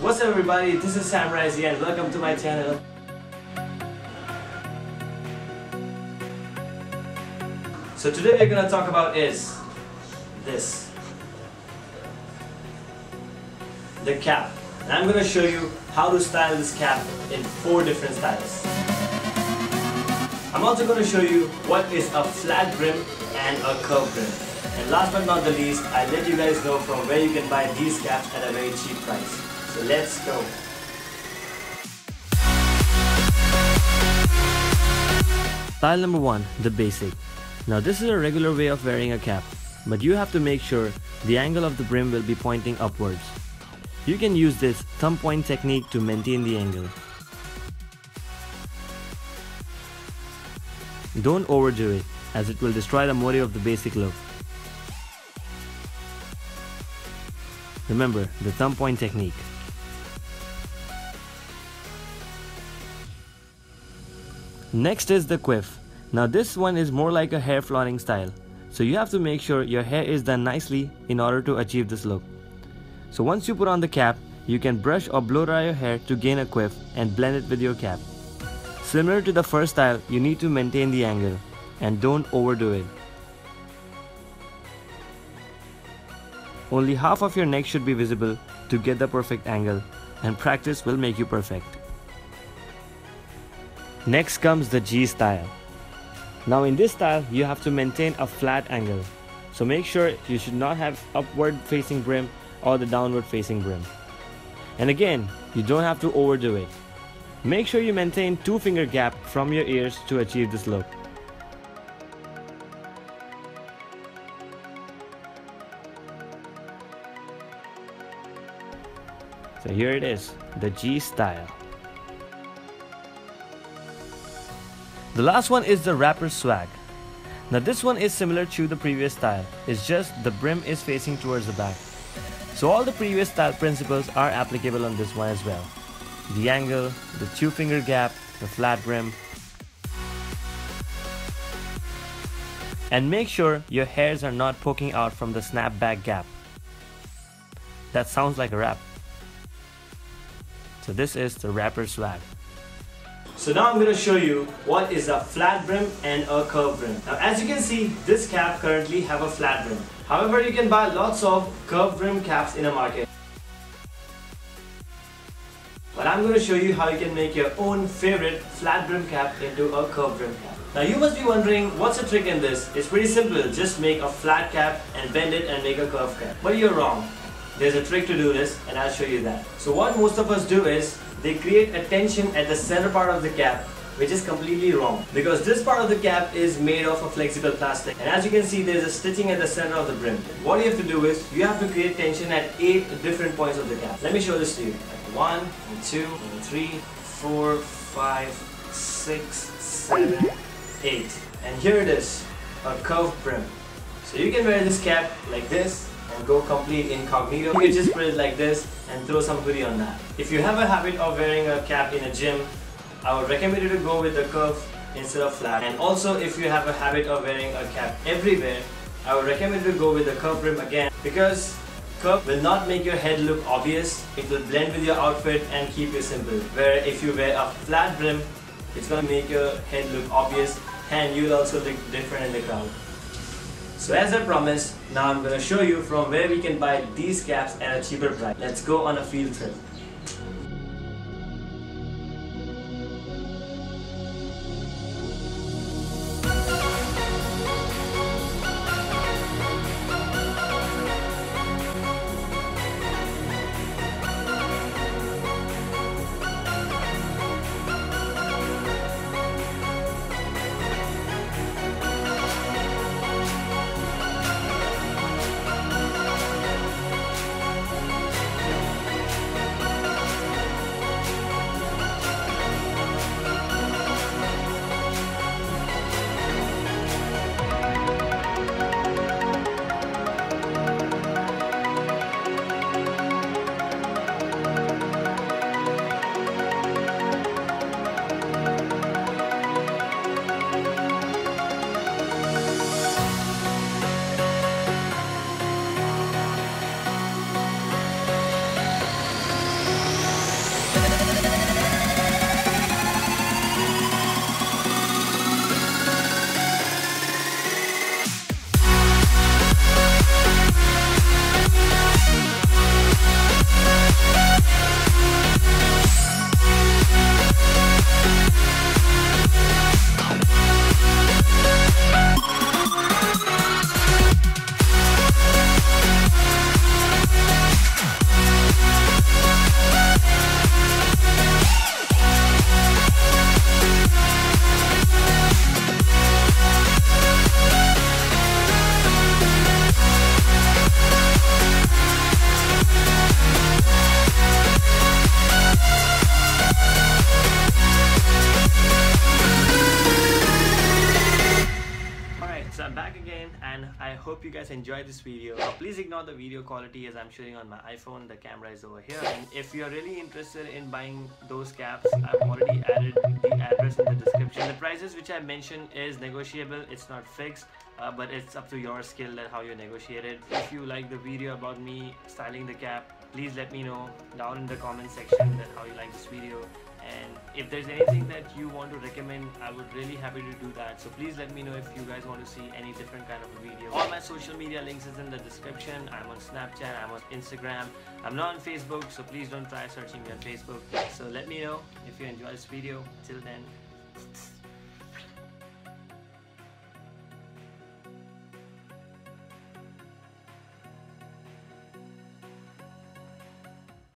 What's up everybody, this is Sam Ryzi and welcome to my channel. So today we're gonna talk about is this. The cap. And I'm gonna show you how to style this cap in four different styles. I'm also gonna show you what is a flat brim and a curved brim. And last but not the least, I'll let you guys know from where you can buy these caps at a very cheap price. So let's go. Style number one, the basic. Now this is a regular way of wearing a cap, but you have to make sure the angle of the brim will be pointing upwards. You can use this thumb point technique to maintain the angle. Don't overdo it as it will destroy the motive of the basic look. Remember the thumb point technique. Next is the quiff. Now this one is more like a hair flaunting style. So you have to make sure your hair is done nicely in order to achieve this look. So once you put on the cap, you can brush or blow dry your hair to gain a quiff and blend it with your cap. Similar to the first style, you need to maintain the angle and don't overdo it. Only half of your neck should be visible to get the perfect angle and practice will make you perfect. Next comes the G style. Now in this style, you have to maintain a flat angle. So make sure you should not have upward facing brim or the downward facing brim. And again, you don't have to overdo it. Make sure you maintain two finger gap from your ears to achieve this look. So here it is, the G style. The last one is the rapper swag. Now this one is similar to the previous style, it's just the brim is facing towards the back. So all the previous style principles are applicable on this one as well. The angle, the two finger gap, the flat brim. And make sure your hairs are not poking out from the snapback gap. That sounds like a rap. So this is the rapper swag. So now I'm going to show you what is a flat brim and a curved brim. Now as you can see, this cap currently have a flat brim. However, you can buy lots of curved brim caps in a market. But I'm going to show you how you can make your own favorite flat brim cap into a curved brim cap. Now you must be wondering what's the trick in this? It's pretty simple, just make a flat cap and bend it and make a curved cap. But you're wrong. There's a trick to do this and I'll show you that. So what most of us do is they create a tension at the center part of the cap which is completely wrong because this part of the cap is made of a flexible plastic and as you can see there's a stitching at the center of the brim. What you have to do is you have to create tension at 8 different points of the cap. Let me show this to you. One, two, three, four, five, six, seven, eight. And here it is, a curved brim. So you can wear this cap like this and go complete incognito. You can just put it like this and throw some hoodie on that. If you have a habit of wearing a cap in a gym, I would recommend you to go with the curve instead of flat. And also if you have a habit of wearing a cap everywhere, I would recommend you to go with the curve brim again because curve will not make your head look obvious. It will blend with your outfit and keep you simple. Where if you wear a flat brim, it's gonna make your head look obvious and you'll also look different in the crowd. So as I promised, now I'm gonna show you from where we can buy these caps at a cheaper price. Let's go on a field trip. Guys enjoyed this video. Please ignore the video quality as I'm shooting on my iPhone. The camera is over here. And if you're really interested in buying those caps, I've already added the address in the description. The prices which I mentioned is negotiable. It's not fixed. Uh, but it's up to your skill and how you negotiate it. If you like the video about me styling the cap, please let me know down in the comment section that how you like this video and if there's anything that you want to recommend I would really happy to do that. So please let me know if you guys want to see any different kind of a video. All my social media links is in the description. I'm on Snapchat I'm on Instagram. I'm not on Facebook so please don't try searching me on Facebook. So let me know if you enjoy this video. Till then